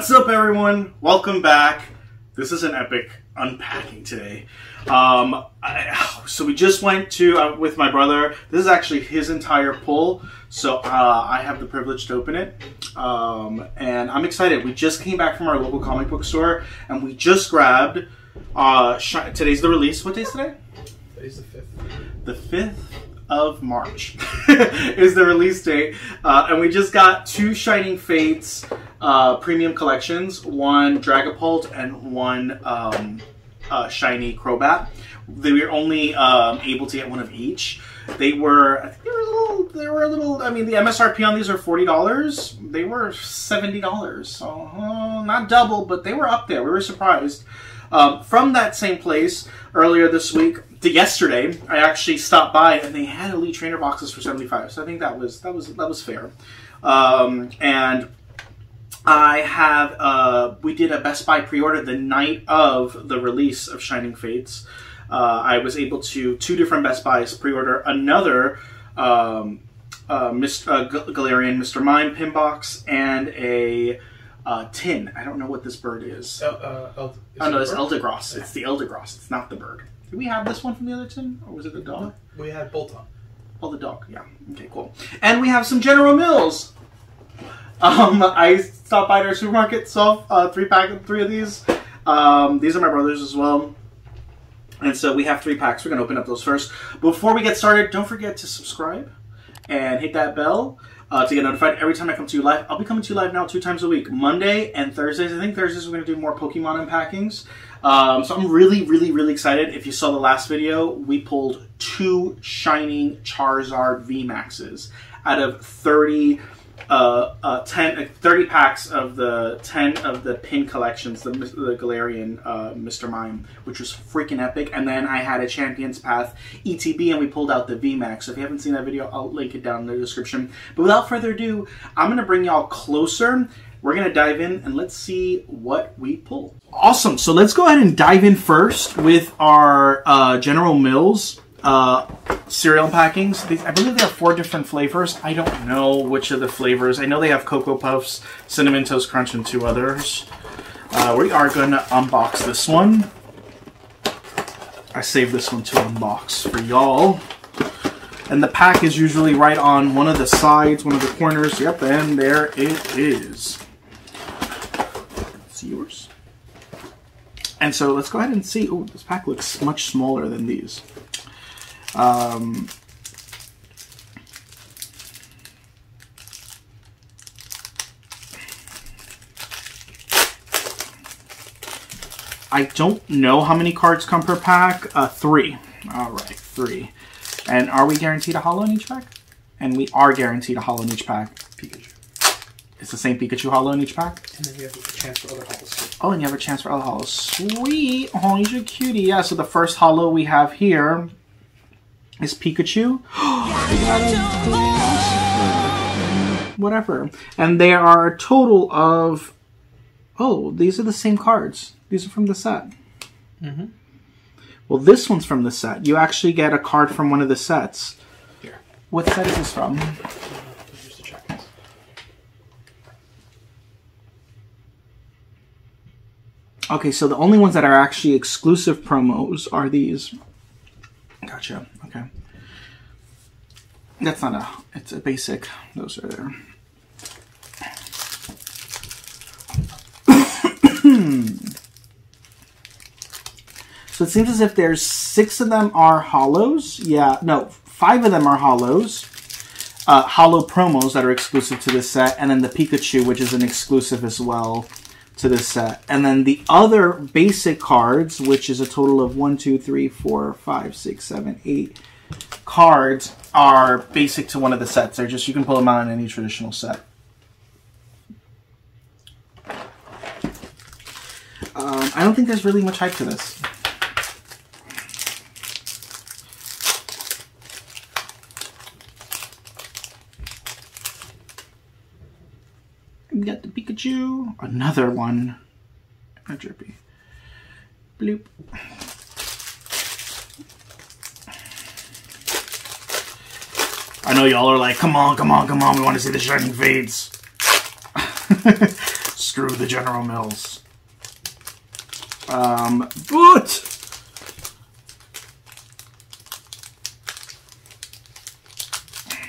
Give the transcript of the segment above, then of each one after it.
What's up, everyone? Welcome back. This is an epic unpacking today. Um, I, so we just went to uh, with my brother. This is actually his entire pull, so uh, I have the privilege to open it, um, and I'm excited. We just came back from our local comic book store, and we just grabbed. Uh, today's the release. What day is today? Today's the fifth. the 5th of March is the release date. Uh, and we just got two Shining Fates uh, premium collections one Dragapult and one um, uh, Shiny Crobat. They were only um, able to get one of each. They were, I think they were a little, they were a little, I mean, the MSRP on these are $40. They were $70. So, uh, not double, but they were up there. We were surprised. Um, from that same place earlier this week to yesterday, I actually stopped by and they had elite trainer boxes for seventy five. So I think that was that was that was fair. Um, and I have uh, we did a Best Buy pre order the night of the release of Shining Fates. Uh, I was able to two different Best Buys pre order another. Um, uh, Mr. Uh, Galarian Mr. Mime pin box and a uh, tin. I don't know what this bird is. El, uh, El, is Oh no, it's? Eldegoss. It's the Eldegoss. It's not the bird. Did we have this one from the other tin, or was it the dog? We had Boltund. Oh, the dog. Yeah. Okay, cool. And we have some General Mills. Um, I stopped by their supermarket, saw uh, three pack, three of these. Um, these are my brother's as well. And so we have three packs. We're gonna open up those first. Before we get started, don't forget to subscribe and hit that bell uh, to get notified every time I come to you live. I'll be coming to you live now two times a week, Monday and Thursdays. I think Thursdays we're going to do more Pokemon unpackings. Um, so I'm really, really, really excited. If you saw the last video, we pulled two Shining Charizard VMAXs out of 30. Uh, uh, 10, uh, 30 packs of the 10 of the pin collections, the, the Galarian uh, Mr. Mime, which was freaking epic. And then I had a Champions Path ETB and we pulled out the VMAX. So if you haven't seen that video, I'll link it down in the description. But without further ado, I'm going to bring y'all closer. We're going to dive in and let's see what we pull. Awesome. So let's go ahead and dive in first with our uh, General Mills uh, cereal packings. I believe they have four different flavors. I don't know which of the flavors. I know they have Cocoa Puffs, Cinnamon Toast Crunch, and two others. Uh, we are going to unbox this one. I saved this one to unbox for y'all. And the pack is usually right on one of the sides, one of the corners. Yep, and there it is. It's yours. And so let's go ahead and see. Oh, this pack looks much smaller than these. Um, I don't know how many cards come per pack. Uh, three. All right, three. And are we guaranteed a holo in each pack? And we are guaranteed a holo in each pack. Pikachu. It's the same Pikachu holo in each pack. And then you have a chance for other too. Oh, and you have a chance for other holos. Sweet. Oh, he's a cutie. Yeah, so the first holo we have here is Pikachu. We got a Glasgow. Whatever. And there are a total of. Oh, these are the same cards. These are from the set. Mm-hmm. Well, this one's from the set. You actually get a card from one of the sets. Here. What set is this from? Just to check. Okay, so the only ones that are actually exclusive promos are these. Gotcha. Okay. That's not a. It's a basic. Those are there. so it seems as if there's six of them are holos. Yeah, no, five of them are holos. Uh, holo promos that are exclusive to this set, and then the Pikachu, which is an exclusive as well to this set. And then the other basic cards, which is a total of one, two, three, four, five, six, seven, eight cards, are basic to one of the sets. They're just you can pull them out in any traditional set. Um, I don't think there's really much hype to this. We the another one, a Dreepy. Bloop. I know y'all are like, come on, come on, come on, we want to see the Shining Fates. Screw the General Mills. Um, but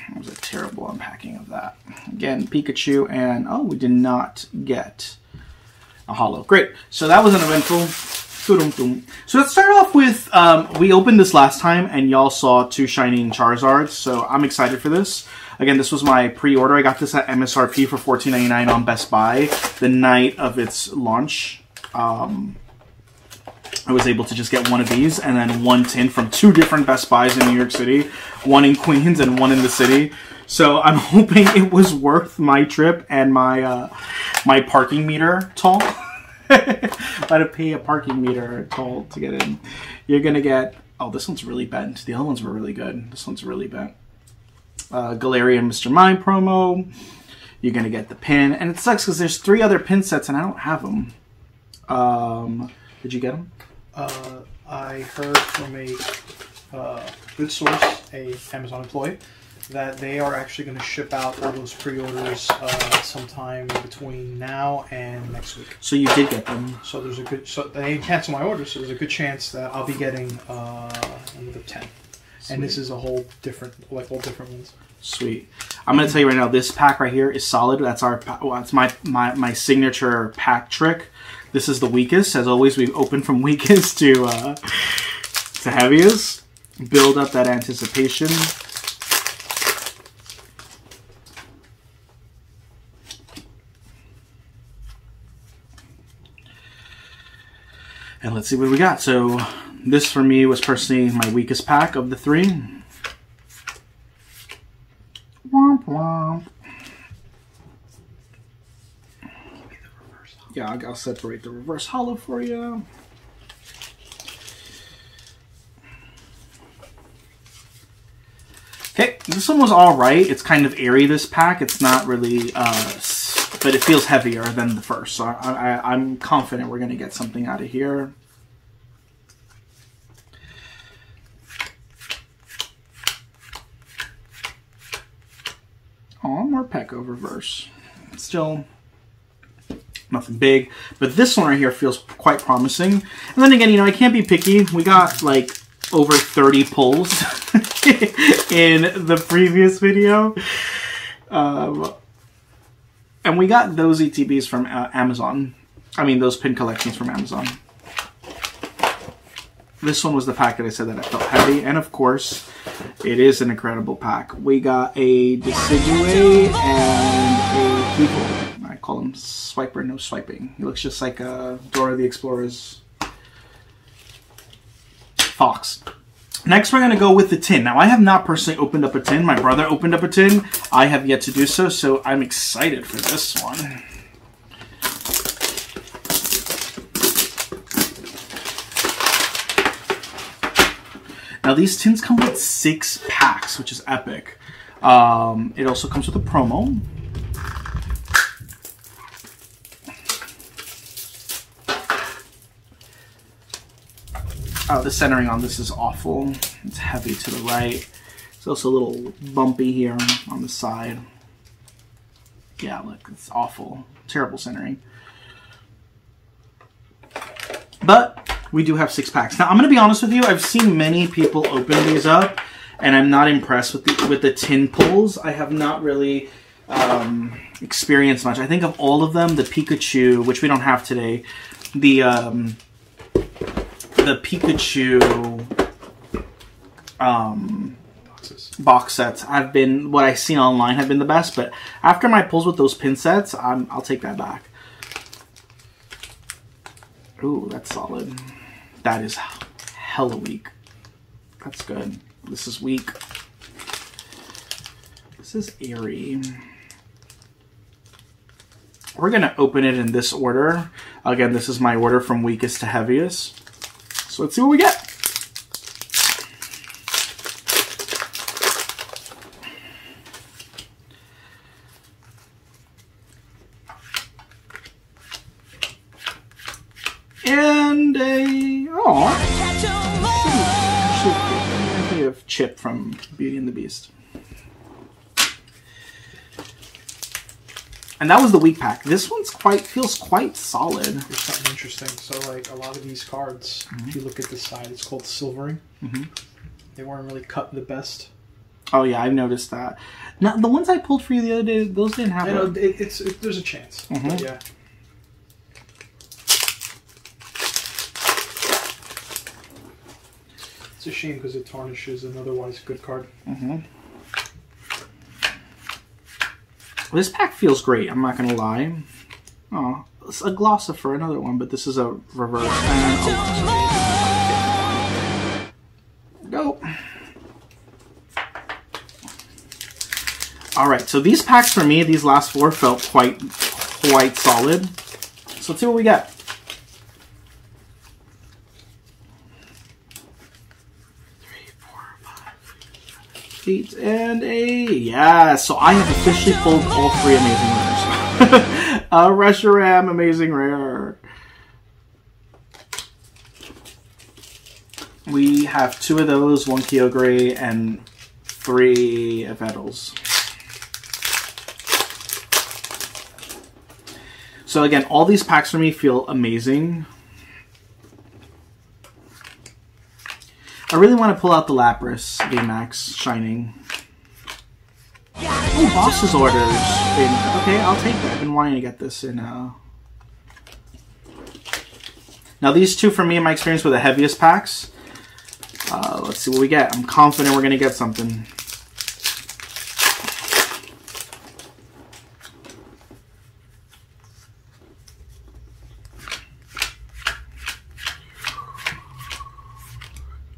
That was a terrible unpacking of that. Again, Pikachu, and oh, we did not get a holo. Great. So that was an eventful. So let's start off with um, we opened this last time, and y'all saw two shining Charizards. So I'm excited for this. Again, this was my pre-order. I got this at MSRP for $14.99 on Best Buy the night of its launch. Um, I was able to just get one of these and then one tin from two different Best Buys in New York City, one in Queens and one in the city. So I'm hoping it was worth my trip and my uh, my parking meter toll. I had to pay a parking meter toll to get in. You're gonna get. Oh, this one's really bent. The other ones were really good. This one's really bent. Uh, Galarian Mr. Mime promo. You're gonna get the pin, and it sucks because there's three other pin sets and I don't have them. Um, did you get them? Uh, I heard from a uh, good source, a Amazon employee, that they are actually going to ship out all those pre-orders uh, sometime between now and next week. So you did get them. So there's a good. So they canceled my order, so there's a good chance that I'll be getting uh, another ten. And this is a whole different, like all different ones. Sweet. I'm gonna tell you right now, this pack right here is solid. That's our, well, that's my my my signature pack trick. This is the weakest. As always, we've opened from weakest to uh, to heaviest. Build up that anticipation. And let's see what we got. So, this for me was personally my weakest pack of the three. Womp womp. Yeah, I'll, separate the reverse holo for you. Okay, this one was all right. It's kind of airy. This pack. It's not really, uh, but it feels heavier than the first. So I, I, I'm confident we're gonna get something out of here. Oh, Morpeko reverse. Still nothing big. But this one right here feels quite promising. And then again, you know, I can't be picky. We got like over 30 pulls in the previous video. Um, and we got those ETBs from uh, Amazon. I mean, those pin collections from Amazon. This one was the pack that I said that I felt heavy. And of course, it is an incredible pack. We got a Decidueye and a People. Call him Swiper No Swiping. He looks just like uh, Dora the Explorer's fox. Next, we're going to go with the tin. Now, I have not personally opened up a tin. My brother opened up a tin. I have yet to do so, so I'm excited for this one. Now, these tins come with six packs, which is epic. Um, it also comes with a promo. Oh, the centering on this is awful. It's heavy to the right. It's also a little bumpy here on the side. Yeah, look, it's awful. Terrible centering. But we do have six packs. Now, I'm going to be honest with you. I've seen many people open these up, and I'm not impressed with the with the tin pulls. I have not really um, experienced much. I think of all of them, the Pikachu, which we don't have today, the um, the Pikachu um, Boxes. box sets I've been what I've seen online have been the best. But after my pulls with those pin sets, I'm, I'll take that back. Ooh, that's solid. That is hella weak. That's good. This is weak. This is airy. We're gonna open it in this order. Again, this is my order from weakest to heaviest. So let's see what we get. And a oh, Chip from Beauty and the Beast. And that was the weak pack. This one's quite feels quite solid. There's something interesting. So, like a lot of these cards, if you look at the side, it's called silvering. Mhm. They weren't really cut the best. Oh yeah, I've noticed that. Now the ones I pulled for you the other day, those didn't have. Know it, it's it, there's a chance. Mhm. Yeah. It's a shame because it tarnishes an otherwise good card. This pack feels great. I'm not gonna lie. Oh, it's a glossa for another one, but this is a reverse. And Go. All right, so these packs for me, these last four felt quite, quite solid. So let's see what we got. Eight, and a yeah. So I have officially pulled all three amazing rares. uh, Reshiram, amazing rare. We have two of those, one Kyogre, and three Vetals. So again, all these packs for me feel amazing. I really want to pull out the Lapras VMAX Shining. Oh, boss's orders. Okay, I'll take that. I've been wanting to get this in. Uh... Now these two, for me, in my experience, were the heaviest packs. Uh, let's see what we get. I'm confident we're gonna get something.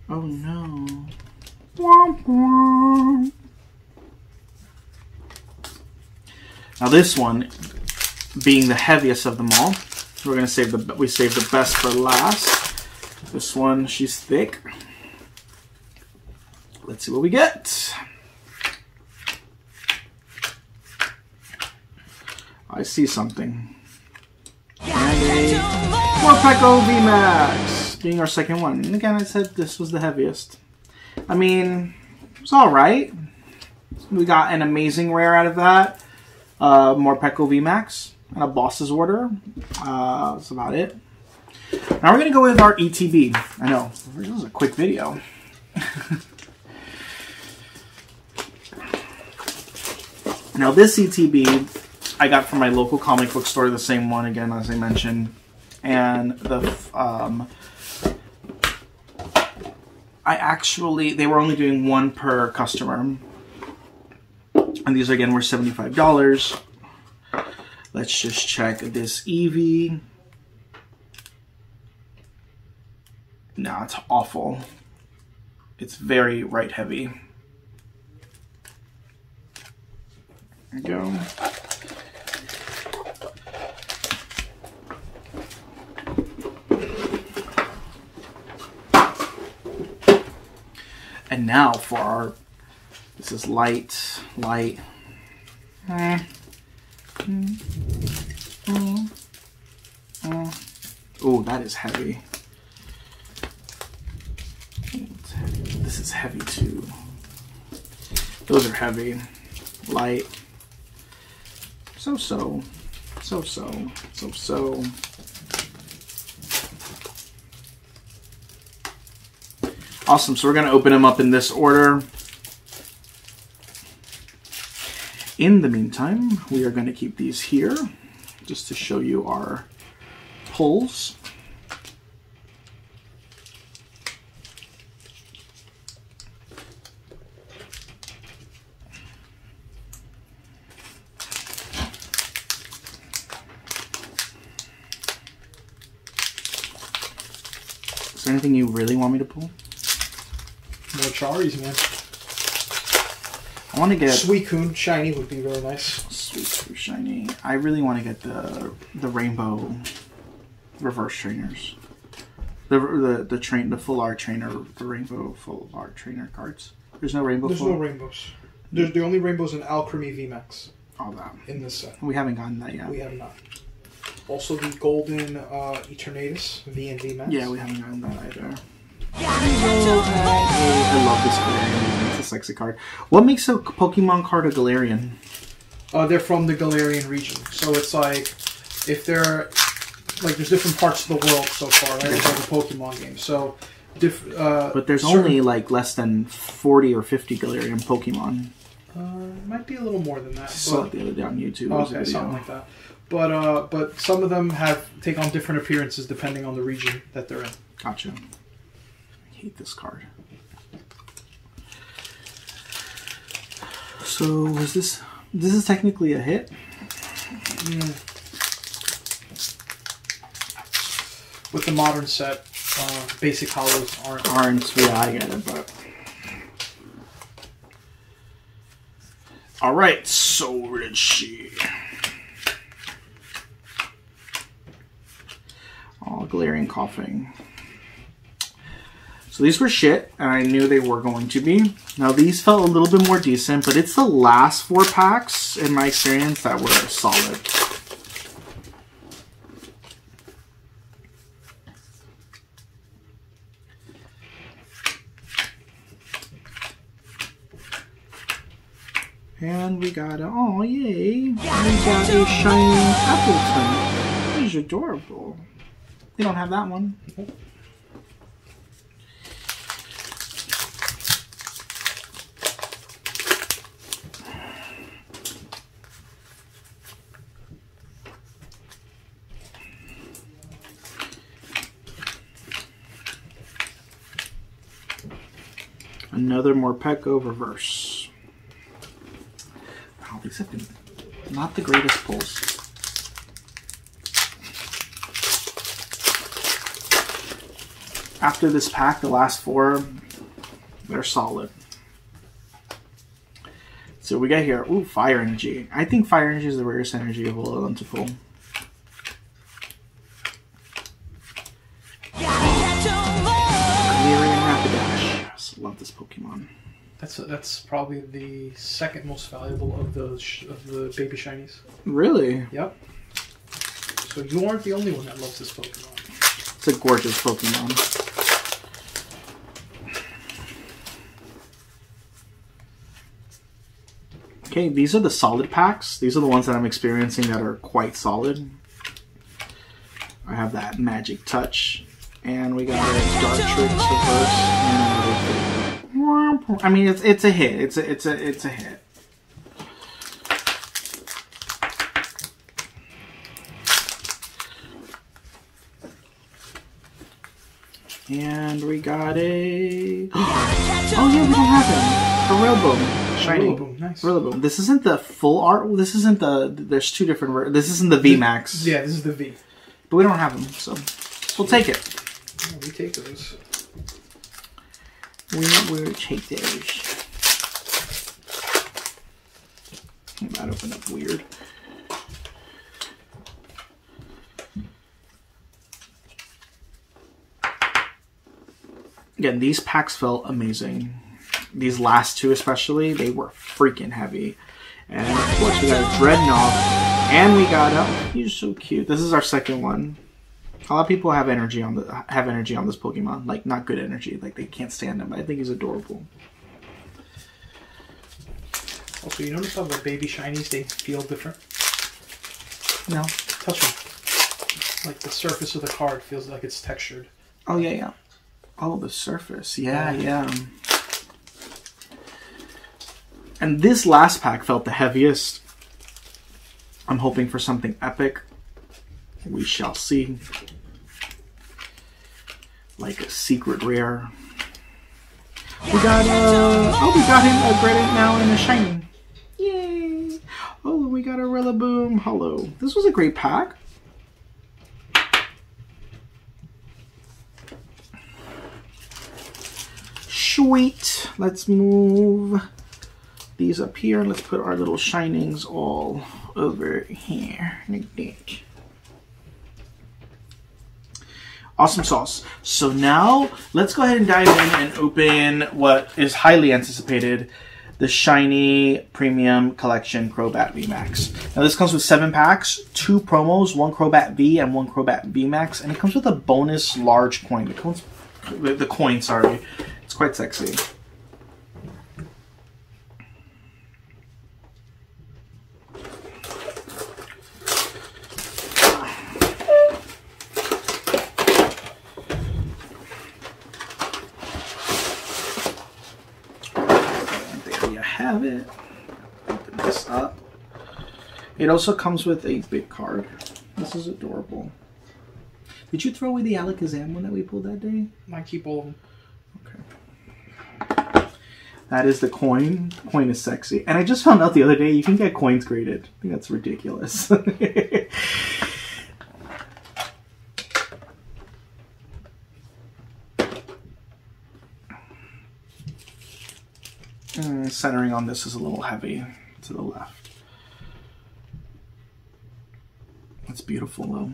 Oh no. Womp womp. Now this one, being the heaviest of them all, we're gonna save the we save the best for last. This one, she's thick. Let's see what we get. I see something. And a VMAX being our second one. And again, I said this was the heaviest. I mean, it's alright. We got an amazing rare out of that. Uh, more Morpeko VMAX and a boss's order. Uh, that's about it. Now we're going to go with our ETB. I know, this is a quick video. now this ETB I got from my local comic book store, the same one again as I mentioned. And the um, I actually they were only doing one per customer. And these again were $75. Let's just check this Eevee. No, it's awful. It's very right heavy. There we go. And now for our, this is light, light. Eh. Mm. Mm. Mm. Oh, that is heavy. Heavy. This is heavy too. Those are heavy. Light. So so. So so. So so. Awesome. So we're going to open them up in this order. In the meantime, we are going to keep these here just to show you our pulls. Is there anything you really want me to pull? More Charis, man. I want to get Suicune shiny would be really nice. Sweet, sweet shiny. I really want to get the the rainbow reverse trainers. The the the train the full art trainer the rainbow full art trainer cards. There's no rainbow. There's full no rainbows. There's the only rainbows in Alcremie VMAX all that. in this set. We haven't gotten that yet. We have not. Also, the golden uh, Eternatus V and VMAX. yeah, we haven't gotten that either. I love this Galarian. Sexy card. What makes a Pokemon card a Galarian? Uh, they're from the Galarian region, so it's like if they're like there's different parts of the world so far. Right? It's like a Pokemon game, so. Diff, uh, But there's certain- only like less than 40 or 50 Galarian Pokemon. Uh, might be a little more than that. I saw but- it the other day on YouTube. There was a okay, something like that. But uh, but some of them have take on different appearances depending on the region that they're in. Gotcha. I hate this card. So was this? This is technically a hit. With the modern set, uh, basic holos aren't. Aren't yeah, I get it, but. All right, so let's see. Oh, glaring coughing. So these were shit, and I knew they were going to be. Now these felt a little bit more decent, but it's the last four packs, in my experience, that were solid. And we got a, oh yay, we got a shiny Appletun. He's adorable. We don't have that one. Another Morpeko reverse. Wow, these have been not the greatest pulls. After this pack, the last four, they're solid. So we got here, ooh, Fire Energy. I think Fire Energy is the rarest energy of all of them to pull. That's probably the second most valuable of the sh- of the baby shinies. Really? Yep. So you aren't the only one that loves this Pokemon. It's a gorgeous Pokemon. Okay, these are the solid packs. These are the ones that I'm experiencing that are quite solid. I have that Magic Touch, and we got a Dark Tricks reverse. And I mean, it's it's a hit. It's a it's a it's a hit. And we got a. Oh yeah, we have him. A Rillaboom. Shiny. Rillaboom, nice. Rillaboom. This isn't the full art. This isn't the. There's two different. This isn't the V Max. Yeah, this is the V. But we don't have them, so we'll take it. Yeah, we take those. We will take those. That opened up weird. Again, these packs felt amazing. These last two, especially, they were freaking heavy. And of course, we got a Dreadnought, and we got a. He's so cute. This is our second one. A lot of people have energy on the have energy on this Pokemon, like not good energy, like they can't stand him. I think he's adorable. Also, you notice how the baby shinies they feel different. No. Touch them. Like the surface of the card feels like it's textured. Oh yeah, yeah. Oh, the surface. Yeah, yeah. And this last pack felt the heaviest. I'm hoping for something epic. We shall see. Like a secret rare. We got uh oh we got him a Great now and a shiny. Yay! Oh we got a Rillaboom Holo. This was a great pack. Sweet. Let's move these up here and let's put our little shinings all over here. Like that. Awesome sauce. So now let's go ahead and dive in and open what is highly anticipated the shiny premium collection Crobat VMAX. Now this comes with seven packs, two promos, one Crobat V and one Crobat VMAX, and it comes with a bonus large coin. It comes the, the coin, sorry. It's quite sexy. have it. Open this up. It also comes with a big card. This is adorable. Did you throw away the Alakazam one that we pulled that day? I keep all of them. Okay. That is the coin. The coin is sexy. And I just found out the other day you can get coins graded. I think that's ridiculous. Mm, centering on this is a little heavy to the left. That's beautiful though.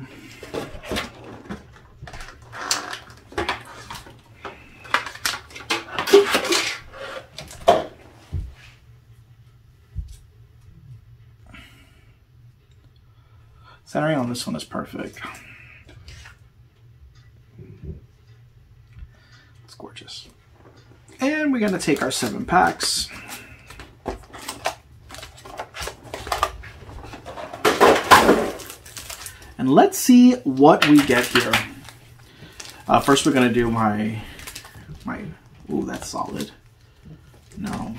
Centering on this one is perfect. It's gorgeous. And we're going to take our seven packs. And let's see what we get here. Uh, first, we're to do my, my, ooh, that's solid. No.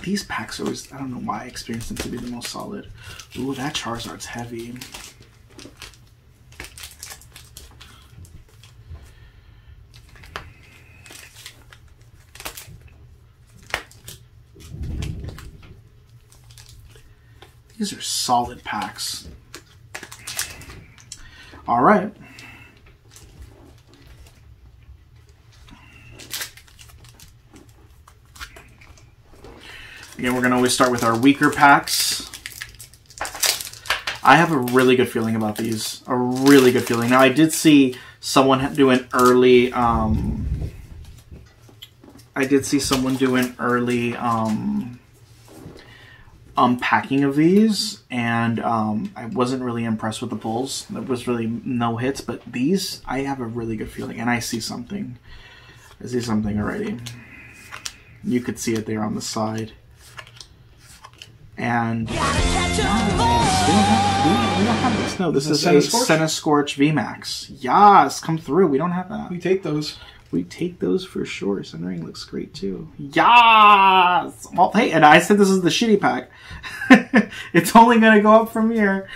These packs are always, I don't know why I experience them to be the most solid. Ooh, that Charizard's heavy. These are solid packs. All right. Again, we're going to always start with our weaker packs. I have a really good feeling about these. A really good feeling. Now, I did see someone do an early... Um, I did see someone do an early um, unpacking of these, and um, I wasn't really impressed with the pulls. There was really no hits, but these, I have a really good feeling, and I see something. I see something already. You could see it there on the side. And we don't have, we, we don't have this. No, this is a Centiskorch? Centiskorch VMAX. Yes, come through. We don't have that. We take those. We take those for sure. Centering looks great too. Yes! Well, hey, and I said this is the shitty pack. it's only gonna go up from here.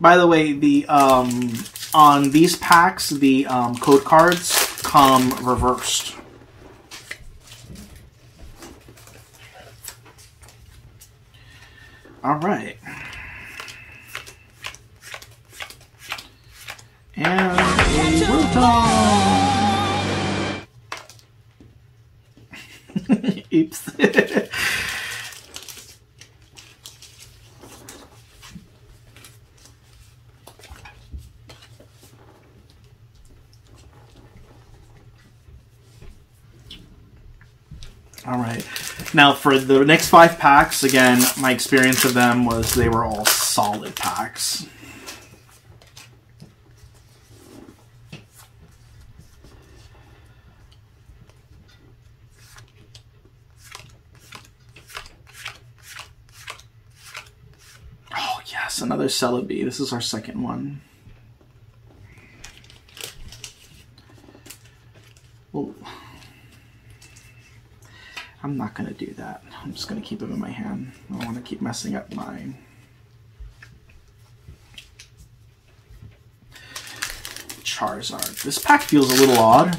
By the way, the um on these packs, the um, code cards come reversed. All right. And Rotom. Oops. All right. Now, for the next five packs, again, my experience of them was they were all solid packs. Oh, yes, another Celebi. This is our second one. Well, I'm not going to do that. I'm just going to keep them in my hand. I don't want to keep messing up mine. Charizard. This pack feels a little odd.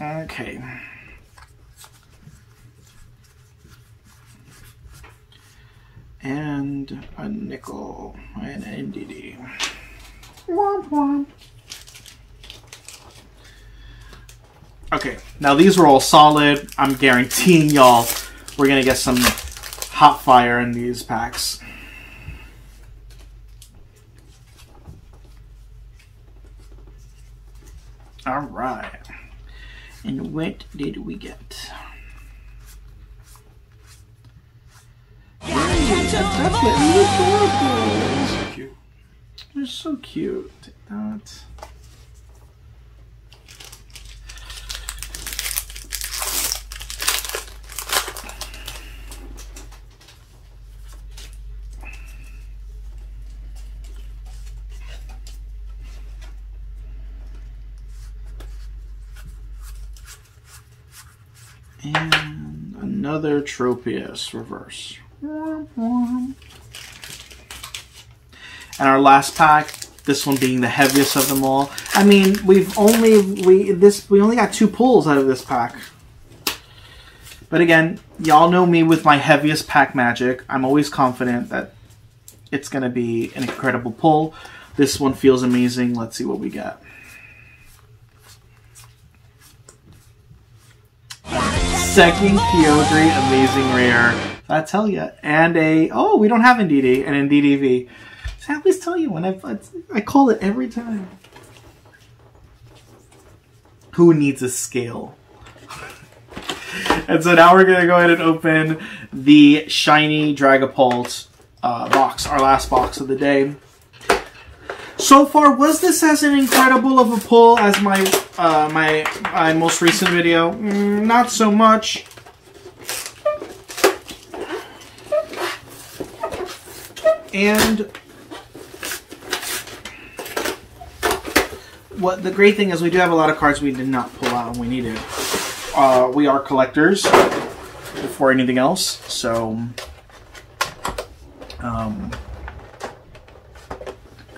Okay. And a Nickit and an Indeedee. Womp womp. Okay, now these were all solid. I'm guaranteeing y'all we're gonna get some hot fire in these packs. All right. And what did we get? They're so cute. Take that. and another Tropius reverse. And our last pack, this one being the heaviest of them all. I mean, we've only we this we only got two pulls out of this pack. But again, y'all know me with my heaviest pack magic. I'm always confident that it's going to be an incredible pull. This one feels amazing. Let's see what we get. Second Kyogre, amazing rare. I tell you, and a oh, we don't have Indeedee and Indeedee I always tell you when I I call it every time. Who needs a scale? and so now we're gonna go ahead and open the shiny Dragapult uh, box, our last box of the day. So far, was this as an incredible of a pull as my uh, my my most recent video? Mm, not so much. And what the great thing is, we do have a lot of cards we did not pull out when we needed. Uh, we are collectors before anything else, so um,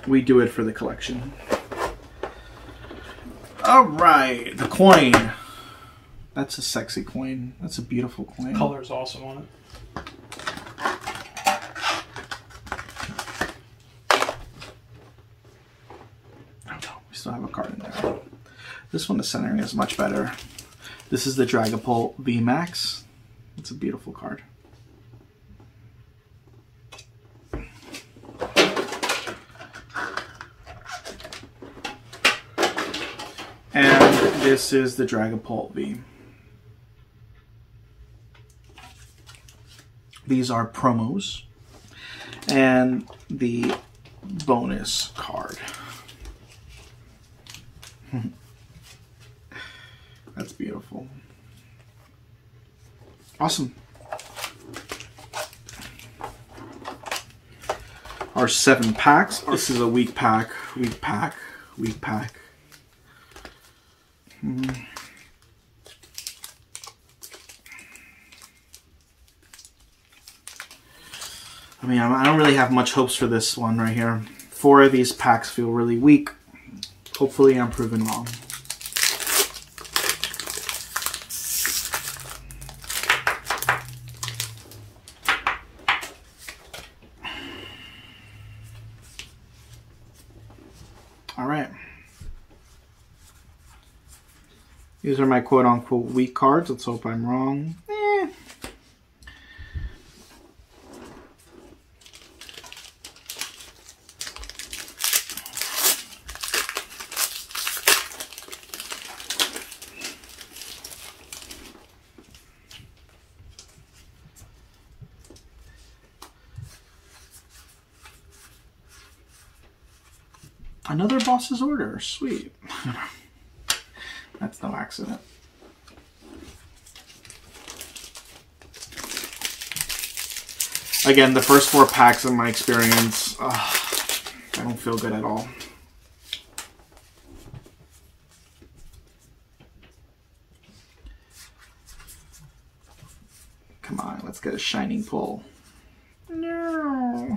we do it for the collection. All right, the coin. That's a sexy coin. That's a beautiful coin. Color is awesome on it. Oh, no, we still have a card in there. This one, the centering is much better. This is the Dragapult Max. It's a beautiful card. And this is the Dragapult V. These are promos. And the bonus card. That's beautiful. Awesome. Our seven packs. This is a week pack, week pack, week pack. Hmm. I mean, I don't really have much hopes for this one right here. Four of these packs feel really weak. Hopefully I'm proven wrong. All right. These are my quote unquote weak cards. Let's hope I'm wrong. Eh. Another boss's order. Sweet. That's no accident. Again, the first four packs in my experience, ugh, I don't feel good at all. Come on, let's get a shining pull. No.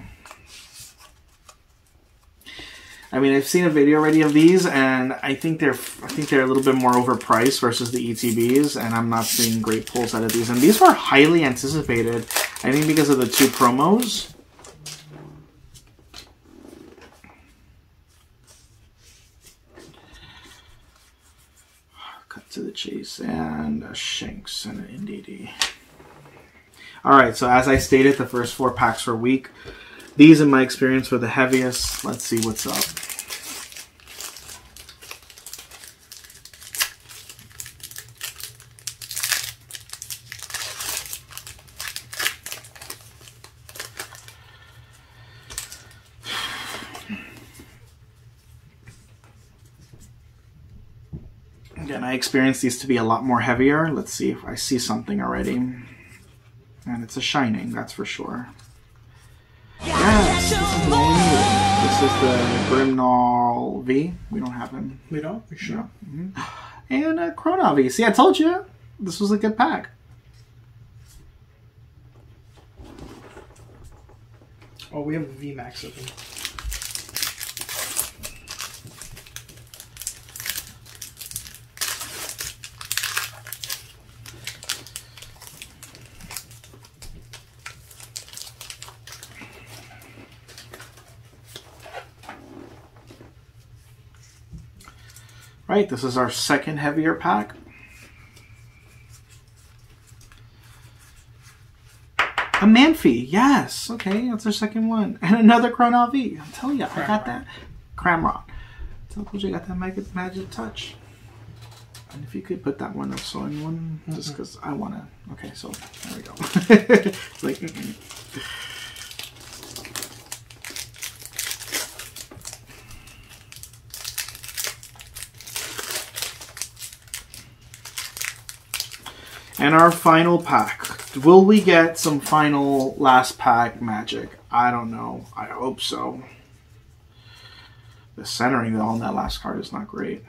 I mean, I've seen a video already of these, and I think they're I think they're a little bit more overpriced versus the ETBs, and I'm not seeing great pulls out of these. And these were highly anticipated, I think, because of the two promos. Cut to the chase, and a Shanks and an Indeedee. All right, so as I stated, the first four packs were weak. These, in my experience, were the heaviest. Let's see what's up. experience these to be a lot more heavier. Let's see if I see something already. And it's a shining, that's for sure. Yes, this is the one. This is the Grimmsnarl V. We don't have him. We don't? We sure? Mm -hmm. And a Chrono V. See, I told you. This was a good pack. Oh, we have the VMAX open. Right, this is our second heavier pack. A Manfi, yes. Okay, that's our second one. And another Chrono V. I'm telling you, I got that. Cramorant. So I told you I got that magic, magic touch. And if you could put that one up so in one, just because I want to. Okay, so there we go. like, mm -mm. And our final pack. Will we get some final last pack magic? I don't know. I hope so. The centering though on that last card is not great.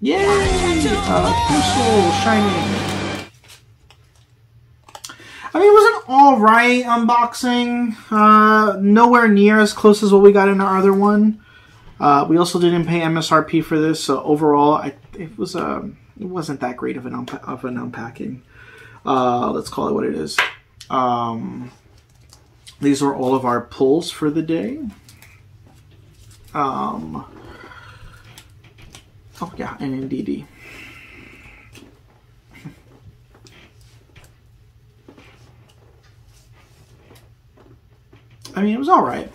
Yay! Uh, Shining. I mean, it was an alright unboxing. Uh, nowhere near as close as what we got in our other one. Uh, we also didn't pay MSRP for this, so overall, I, it was um, it wasn't that great of an unpa- of an unpacking. Uh, let's call it what it is. Um, these were all of our pulls for the day. Um, oh yeah, and Indeedee. I mean, it was all right.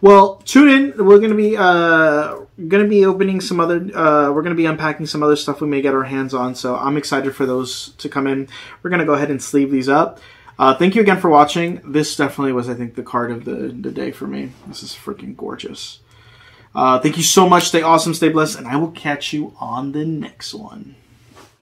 Well, tune in. We're gonna be uh, gonna be opening some other. Uh, we're gonna be unpacking some other stuff we may get our hands on. So I'm excited for those to come in. We're gonna go ahead and sleeve these up. Uh, thank you again for watching. This definitely was, I think, the card of the the day for me. This is freaking gorgeous. Uh, thank you so much. Stay awesome. Stay blessed, and I will catch you on the next one.